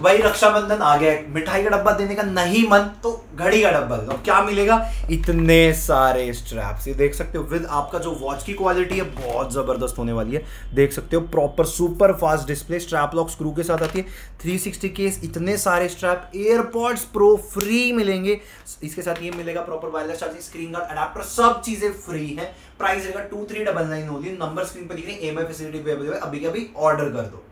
भाई रक्षाबंधन आ गया, मिठाई का डब्बा देने का नहीं मन तो घड़ी का डब्बा दे दो। क्या मिलेगा? इतने सारे स्ट्रैप्स ये देख सकते हो विद आपका जो वॉच की क्वालिटी है, बहुत ज़बरदस्त होने वाली है। देख सकते हो proper super fast display strap lock screw के साथ आती है। 360 केस इतने सारे स्ट्रैप एयरपॉड्स प्रो फ्री मिलेंगे। इसके साथ ये मिलेगा proper wireless charging screen guard adapter सब चीज़ें फ्री है। प्राइस रहेगा टू थ्री डबल नाइन होगी नंबर स्क्रीन पर दिख रही है एम आई फैसिलिटी अभी के अभी ऑर्डर कर दो।